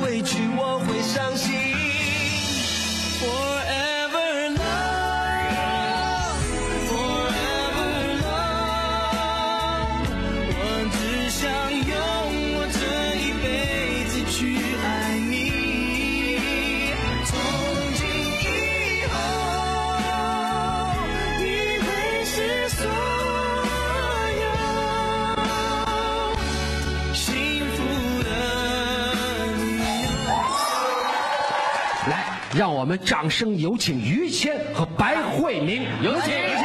委屈我会伤心。我让我们掌声有请于谦和白慧明，有请。有请。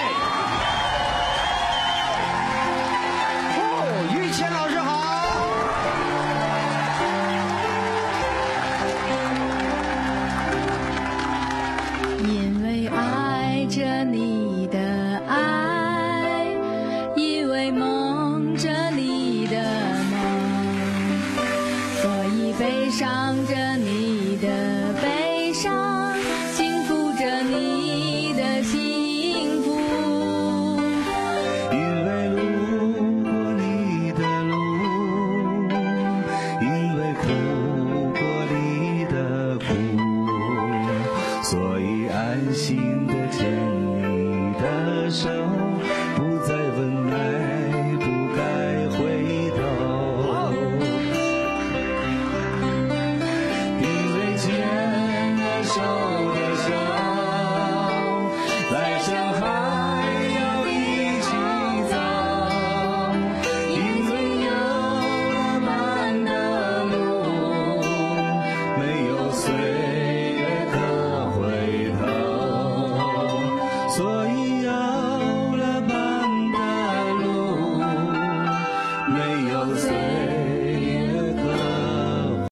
哦，于谦老师好。因为爱着你的爱，因为梦着你的梦，所以悲伤着你的牵你的手不再问该不该回头。的手来生还要一起走。因为有的路没有岁